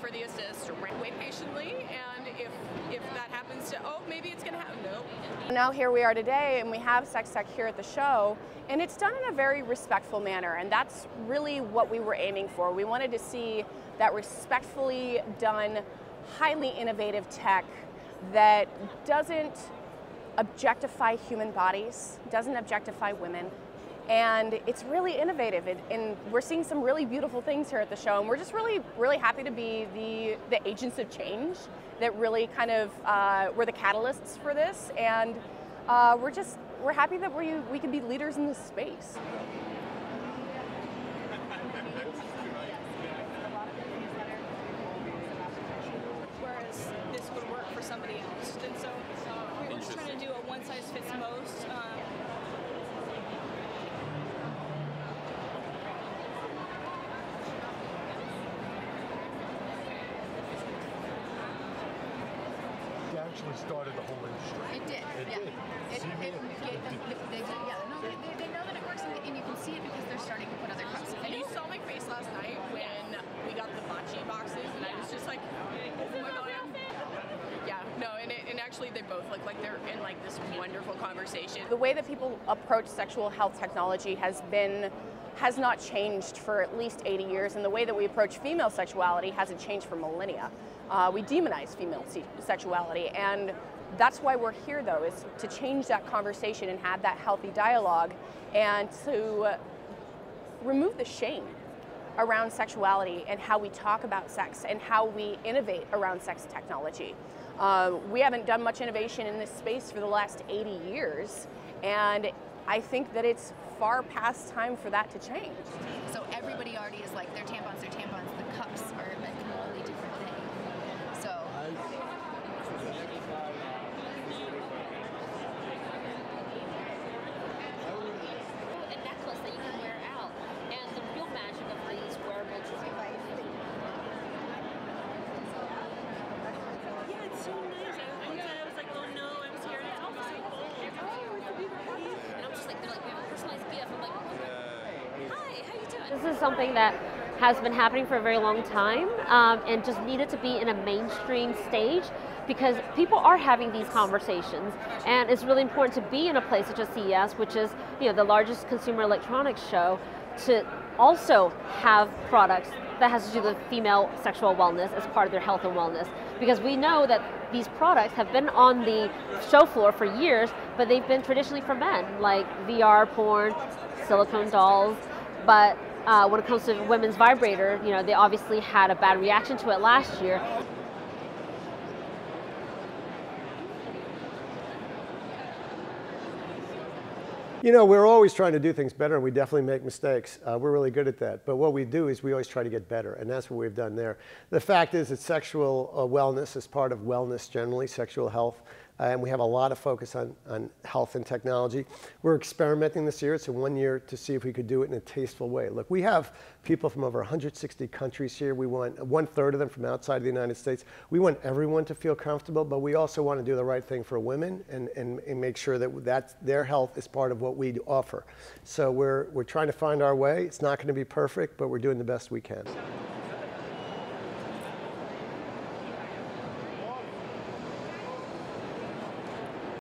for the assist, wait patiently, and if if that happens to, oh, maybe it's going to happen. No. Now here we are today, and we have Sex Tech here at the show, and it's done in a very respectful manner, and that's really what we were aiming for. We wanted to see that respectfully done, highly innovative tech that doesn't objectify human bodies, doesn't objectify women, and it's really innovative. And, and, we're seeing some really beautiful things here at the show and we're just really really happy to be the the agents of change that really kind of uh, were the catalysts for this. And uh, we're just we're happy that we we can be leaders in this space whereas this would work for somebody else and so we're just trying to do a one size fits most um, actually started the whole industry. It did. It yeah. did. It, it, it, they, they, yeah, no, they, they, know that it works, and, and, you can see it because they're starting to put other cups. And you saw my face last night when we got the bocce boxes, and I was just like, oh my god. Yeah, no, and, it, and actually they both look like they're in like this wonderful conversation. The way that people approach sexual health technology has been has not changed for at least 80 years, and the way that we approach female sexuality hasn't changed for millennia. Uh, we demonize female sexuality, and that's why we're here, though, is to change that conversation and have that healthy dialogue, and to remove the shame around sexuality and how we talk about sex and how we innovate around sex technology. Uh, we haven't done much innovation in this space for the last 80 years, and I think that it's far past time for that to change. So everybody already is like their tampons, their tampons, the cups are completely different thing. So. A necklace that you can wear out, and the real magic of these wearable devices. Yeah, it's so nice. I, I was like, oh no, I'm scared. It's all so cold. And I'm just like, they're like, we have a personalized BF. I'm like, hi, how you doing? This is something that has been happening for a very long time um, and just needed to be in a mainstream stage because people are having these conversations and it's really important to be in a place such as CES, which is you know, the largest consumer electronics show, to also have products that has to do with female sexual wellness as part of their health and wellness. Because we know that these products have been on the show floor for years, but they've been traditionally for men, like VR porn, silicone dolls, but uh, when it comes to women's vibrator, you know, they obviously had a bad reaction to it last year. You know, we're always trying to do things better, and we definitely make mistakes. Uh, we're really good at that. But what we do is we always try to get better, and that's what we've done there. The fact is that sexual uh, wellness is part of wellness generally, sexual health Uh, and we have a lot of focus on, on health and technology. We're experimenting this year. It's a one year to see if we could do it in a tasteful way. Look, we have people from over 160 countries here. We want one third of them from outside of the United States. We want everyone to feel comfortable, but we also want to do the right thing for women and, and, and make sure that that's, their health is part of what we offer. So we're, we're trying to find our way. It's not going to be perfect, but we're doing the best we can.